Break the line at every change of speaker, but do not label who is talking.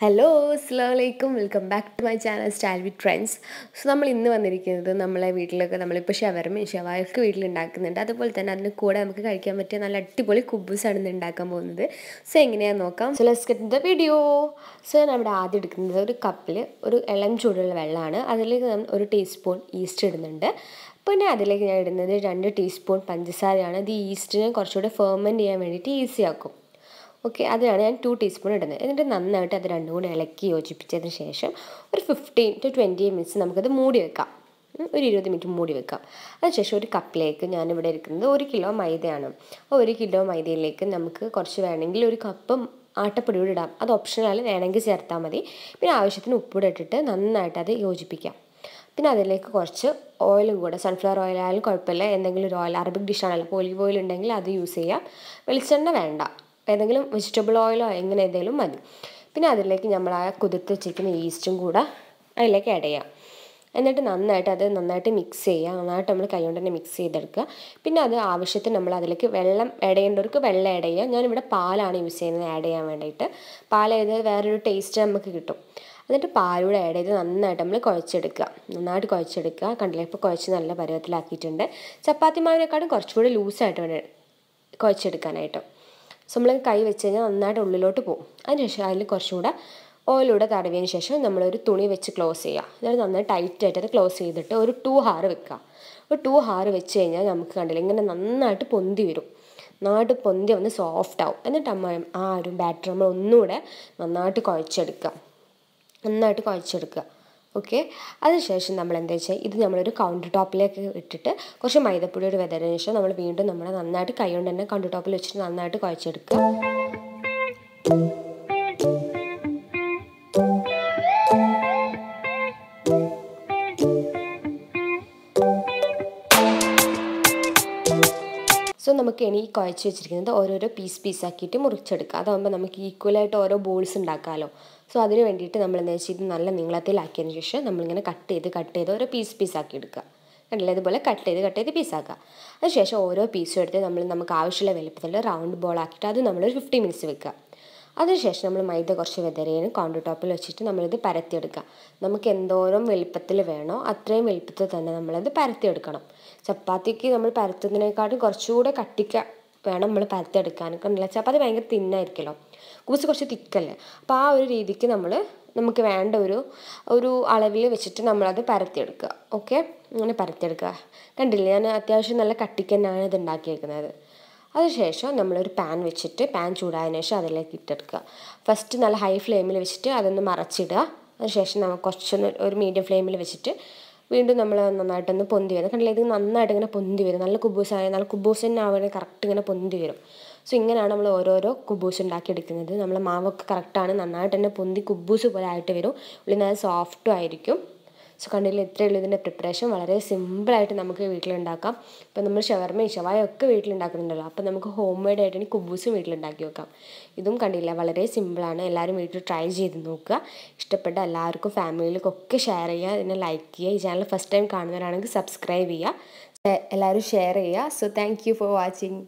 Hello അസ്സാം വലൈക്കും welcome back to my channel style with trends so നമ്മൾ ഇന്ന് വന്നിരിക്കുന്നത് നമ്മളെ വീട്ടിലൊക്കെ നമ്മളിപ്പോൾ ഷവർമയും ഷവായൊക്കെ വീട്ടിൽ ഉണ്ടാക്കുന്നുണ്ട് അതുപോലെ തന്നെ അതിന് കൂടെ നമുക്ക് കഴിക്കാൻ പറ്റിയ നല്ല അടിപൊളി കുബൂസാണ് ഇന്ന് ഉണ്ടാക്കാൻ പോകുന്നത്. സോ എങ്ങനെയാണെന്ന് നോക്കാം? So let's get the video so ഞാൻ അവിടെ ആദ്യം എടുക്കുന്നത് ഒരു കപ്പിൽ ഒരു ഇളം ചൂടുള്ള വെള്ളമാണ്. അതിലേക്ക് നമ്മൾ ഒരു ടീസ്പൂൺ ഈസ്റ്റ് ഇടുന്നുണ്ട്. പിന്നെ അതിലേക്ക് ഞാൻ ഇടുന്നത് രണ്ട് ടീസ്പൂൺ പഞ്ചസാരയാണ്. ഇത് ഈസ്റ്റിനെ കുറച്ചുകൂടെ ഫെർമെന്റ് ചെയ്യാൻ വേണ്ടിയിട്ട് ഈസി ഓക്കെ അതിനാണ് ഞാൻ ടു ടീസ്പൂൺ ഇടുന്നത്. എന്നിട്ട് നന്നായിട്ട് അത് രണ്ടും കൂടി ഇളക്കി യോജിപ്പിച്ചതിന് ശേഷം ഒരു ഫിഫ്റ്റീൻ ടു ട്വന്റി മിനിറ്റ്സ് നമുക്കത് മൂടി വെക്കാം. ഒരു ഇരുപത് മിനിറ്റ് മൂടി വെക്കാം. അതിനുശേഷം ഒരു കപ്പിലേക്ക് ഞാനിവിടെ എടുക്കുന്നത് ഒരു കിലോ മൈദയാണ്. ഒരു കിലോ മൈദയിലേക്ക് നമുക്ക് കുറച്ച് വേണമെങ്കിൽ ഒരു കപ്പ് ആട്ടപ്പൊടി കൂടി ഇടാം. അത് ഓപ്ഷനായാലും വേണമെങ്കിൽ ചേർത്താൽ മതി. പിന്നെ ആവശ്യത്തിന് ഉപ്പുകൂടെ ഇട്ടിട്ട് നന്നായിട്ട് അത് യോജിപ്പിക്കാം. പിന്നെ അതിലേക്ക് കുറച്ച് ഓയിലും കൂടെ സൺഫ്ലവർ ഓയിൽ ആയാലും കുഴപ്പമില്ല. എന്തെങ്കിലും ഒരു ഓയിൽ അറബിക് ഡിഷാണല്ലോ ഒലിവ് ഓയിൽ ഉണ്ടെങ്കിൽ അത് യൂസ് ചെയ്യാം. വെളിച്ചെണ്ണ വേണ്ട. ഏതെങ്കിലും വെജിറ്റബിൾ ഓയിലോ എങ്ങനെ ഏതെങ്കിലും മതി. പിന്നെ അതിലേക്ക് നമ്മൾ ആ കുതിർത്ത് വെച്ചിരിക്കുന്ന ഈസ്റ്റും കൂടെ അതിലേക്ക് ആഡ് ചെയ്യാം. എന്നിട്ട് നന്നായിട്ട് അത് നന്നായിട്ട് മിക്സ് ചെയ്യുക. നന്നായിട്ട് നമ്മൾ കൈകൊണ്ട് തന്നെ മിക്സ് ചെയ്തെടുക്കുക. പിന്നെ അത് ആവശ്യത്തിന് നമ്മൾ അതിലേക്ക് വെള്ളം ആഡ് ചെയ്യേണ്ടവർക്ക് വെള്ളം ആഡ് ചെയ്യുക ഞാനിവിടെ പാലാണ് യൂസ് ചെയ്യുന്നത് ആഡ് ചെയ്യാൻ വേണ്ടിയിട്ട്. പാൽ ചെയ്ത് വേറൊരു ടേസ്റ്റ് നമുക്ക് കിട്ടും. എന്നിട്ട് പാലൂടെ ആഡ് ചെയ്ത് നന്നായിട്ട് നമ്മൾ കുഴച്ചെടുക്കുക. നന്നായിട്ട് കുഴച്ചെടുക്കുക. കണ്ടില്ലേ? ഇപ്പോൾ കുഴച്ച് നല്ല പരുവത്തിലാക്കിയിട്ടുണ്ട്. ചപ്പാത്തി മാവിനെക്കാളും കുറച്ചുകൂടി ലൂസായിട്ട് വേണം കുഴച്ചെടുക്കാനായിട്ട്. സോ നമ്മൾ കൈ വെച്ച് കഴിഞ്ഞാൽ നന്നായിട്ട് ഉള്ളിലോട്ട് പോകും. അതിനുശേഷം അതിൽ കുറച്ചുകൂടെ ഓയിലൂടെ തടവിയതിന് ശേഷം നമ്മളൊരു തുണി വെച്ച് ക്ലോസ് ചെയ്യുക. എന്നിട്ട് നന്നായി ടൈറ്റായിട്ട് അത് ക്ലോസ് ചെയ്തിട്ട് ഒരു ടു ഹാർ വെക്കുക. ഒരു ടു ഹാർ വെച്ച് കഴിഞ്ഞാൽ നമുക്ക് കണ്ടില്ല ഇങ്ങനെ നന്നായിട്ട് പൊന്തി വരും. നന്നായിട്ട് പൊന്തി വന്ന് സോഫ്റ്റ് ആവും. എന്നിട്ട് അമ്മ ആ ഒരു ബാറ്റർ നമ്മൾ ഒന്നുകൂടെ നന്നായിട്ട് കുഴച്ചെടുക്കുക. നന്നായിട്ട് കുഴച്ചെടുക്കുക. ഓക്കെ അതിനുശേഷം നമ്മൾ എന്താ വെച്ചാൽ ഇത് നമ്മളൊരു കൗണ്ടർ ടോപ്പിലേക്ക് ഇട്ടിട്ട് കുറച്ച് മൈദപ്പൊടി ഒരു വെതറിന് ശേഷം നമ്മൾ വീണ്ടും നമ്മൾ നന്നായിട്ട് കൈ കൊണ്ട് തന്നെ കൗണ്ടർ ടോപ്പിൽ വെച്ചിട്ട് നന്നായിട്ട് കുഴച്ചെടുക്കുക. സോ നമുക്ക് ഇനി ഈ കുഴച്ച് വെച്ചിരിക്കുന്നത് ഓരോരോ പീസ് പീസാക്കിയിട്ട് മുറിച്ചെടുക്കുക. അതാകുമ്പോൾ നമുക്ക് ഈക്വലായിട്ട് ഓരോ ബോൾസ് ഉണ്ടാക്കാമല്ലോ സോ അതിന് വേണ്ടിയിട്ട് നമ്മൾ എന്താ വെച്ചാൽ ഇത് നല്ല നീളത്തിലാക്കിയതിന് ശേഷം നമ്മളിങ്ങനെ കട്ട് ചെയ്ത് കട്ട് ചെയ്ത് ഓരോ പീസ് പീസ് ആക്കി എടുക്കുക. കണ്ടില്ല? ഇതുപോലെ കട്ട് ചെയ്ത് കട്ട് ചെയ്ത് പീസാക്കുക അതിനുശേഷം ഓരോ പീസും എടുത്ത് നമ്മൾ നമുക്ക് ആവശ്യമുള്ള വലുപ്പത്തിൽ റൗണ്ട് ബോൾ ആക്കിയിട്ട് അത് നമ്മളൊരു ഫിഫ്റ്റി മിനിറ്റ്സ് വെക്കുക. അതിനുശേഷം നമ്മൾ മൈദ കുറച്ച് വെതറിയതിന് കൗണ്ടർ ടോപ്പിൽ വെച്ചിട്ട് നമ്മളിത് പരത്തിയെടുക്കുക. നമുക്ക് എന്തോരം വലുപ്പത്തിൽ വേണോ അത്രയും വലുപ്പത്തിൽ തന്നെ നമ്മളത് പരത്തിയെടുക്കണം. ചപ്പാത്തിക്ക് നമ്മൾ പരത്തുന്നതിനേക്കാട്ടും കുറച്ചുകൂടെ കട്ടിക്ക വേണം നമ്മൾ പരത്തെടുക്കാൻ കണ്ടില്ല ചപ്പാത്തി ഭയങ്കര തിന്നായിരിക്കുമല്ലോ. കുബൂസ് കുറച്ച് തിക്കല്ലേ? അപ്പോൾ ആ ഒരു രീതിക്ക് നമ്മൾ നമുക്ക് വേണ്ട ഒരു ഒരു അളവിൽ വെച്ചിട്ട് നമ്മളത് പരത്തിയെടുക്കുക. ഓക്കെ? അങ്ങനെ പരത്തിയെടുക്കുക. കണ്ടില്ലേ? ഞാൻ അത്യാവശ്യം നല്ല കട്ടിക്ക് തന്നെയാണ് ഇത് ഉണ്ടാക്കിയേക്കുന്നത്. അതിനുശേഷം നമ്മളൊരു പാൻ വെച്ചിട്ട് പാൻ ചൂടായതിനു ശേഷം അതിലേക്ക് ഇട്ടെടുക്കുക. ഫസ്റ്റ് നല്ല ഹൈ ഫ്ലെയിമിൽ വെച്ചിട്ട് അതൊന്ന് മറച്ചിടുക. അതിനുശേഷം നമുക്ക് കുറച്ചൊന്ന് ഒരു മീഡിയം ഫ്ലെയിമിൽ വെച്ചിട്ട് വീണ്ടും നമ്മൾ നന്നായിട്ടൊന്ന് പൊന്തി വരും. കണ്ടില്ല? ഇത് നന്നായിട്ട് ഇങ്ങനെ പൊന്തി വരും. നല്ല കുബൂസായ നല്ല കുബൂസ തന്നെ ആവുകയാണെങ്കിൽ കറക്റ്റ് ഇങ്ങനെ പൊന്തി വരും. സോ ഇങ്ങനെയാണ് നമ്മൾ ഓരോരോ കുബൂസ് ഉണ്ടാക്കിയെടുക്കുന്നത്. നമ്മൾ മാവൊക്കെ കറക്റ്റാണ് നന്നായിട്ട് തന്നെ പൊന്തി കുബൂസ് പോലെ ആയിട്ട് വരും. ഉള്ളിൽ നല്ല സോഫ്റ്റും ആയിരിക്കും. സോ കണ്ടില്ല ഇത്രയേ ഉള്ളൂ ഇതിന്റെ പ്രിപ്പറേഷൻ വളരെ സിമ്പിളായിട്ട് നമുക്ക് വീട്ടിലുണ്ടാക്കാം. ഇപ്പം നമ്മൾ ഷവർമയും ഷവായ ഒക്കെ വീട്ടിലുണ്ടാക്കുന്നുണ്ടല്ലോ. അപ്പോൾ നമുക്ക് ഹോം മെയ്ഡ് ആയിട്ട് ഇനി കുബൂസും വീട്ടിലുണ്ടാക്കി വെക്കാം. ഇതും കണ്ടില്ല വളരെ സിമ്പിളാണ് എല്ലാവരും വീട്ടിൽ ട്രൈ ചെയ്ത് നോക്കുക. ഇഷ്ടപ്പെട്ട എല്ലാവർക്കും ഫാമിലിയിലേക്കൊക്കെ ഷെയർ ചെയ്യുക. ഇതിനെ ലൈക്ക് ചെയ്യുക. ഈ ചാനൽ ഫസ്റ്റ് ടൈം കാണുന്നവരാണെങ്കിൽ സബ്സ്ക്രൈബ് ചെയ്യുക. എല്ലാവരും ഷെയർ ചെയ്യുക. So thank for watching